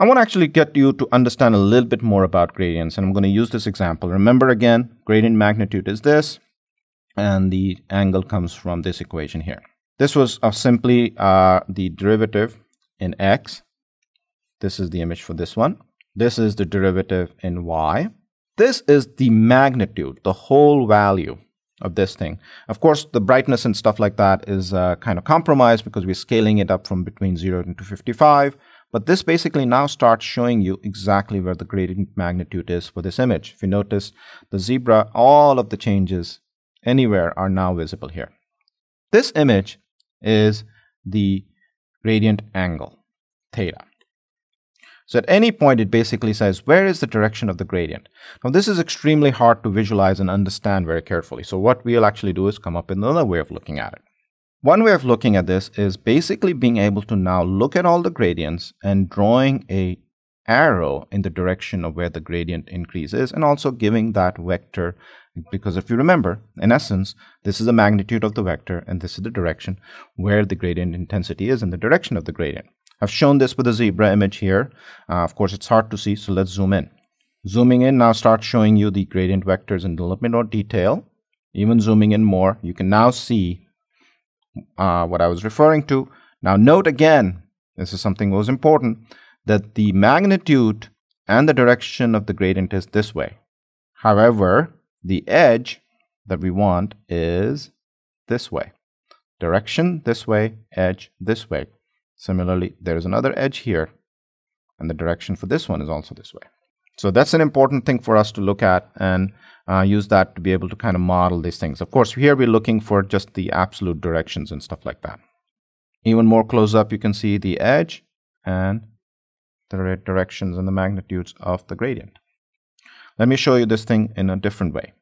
I want to actually get you to understand a little bit more about gradients, and I'm going to use this example. Remember again, gradient magnitude is this, and the angle comes from this equation here. This was uh, simply uh, the derivative in x. This is the image for this one. This is the derivative in y. This is the magnitude, the whole value of this thing. Of course, the brightness and stuff like that is uh, kind of compromised because we're scaling it up from between 0 and 255. But this basically now starts showing you exactly where the gradient magnitude is for this image. If you notice the zebra, all of the changes anywhere are now visible here. This image is the gradient angle, theta. So at any point, it basically says, where is the direction of the gradient? Now, this is extremely hard to visualize and understand very carefully. So what we'll actually do is come up with another way of looking at it. One way of looking at this is basically being able to now look at all the gradients and drawing a arrow in the direction of where the gradient increase is and also giving that vector because if you remember in essence this is the magnitude of the vector and this is the direction where the gradient intensity is in the direction of the gradient. I've shown this with a zebra image here. Uh, of course it's hard to see so let's zoom in. Zooming in now starts showing you the gradient vectors in a little bit more detail. Even zooming in more you can now see uh, what I was referring to. Now note again, this is something that was important, that the magnitude and the direction of the gradient is this way. However, the edge that we want is this way. Direction this way, edge this way. Similarly, there is another edge here, and the direction for this one is also this way. So that's an important thing for us to look at and uh, use that to be able to kind of model these things. Of course, here we're looking for just the absolute directions and stuff like that. Even more close up, you can see the edge and the directions and the magnitudes of the gradient. Let me show you this thing in a different way.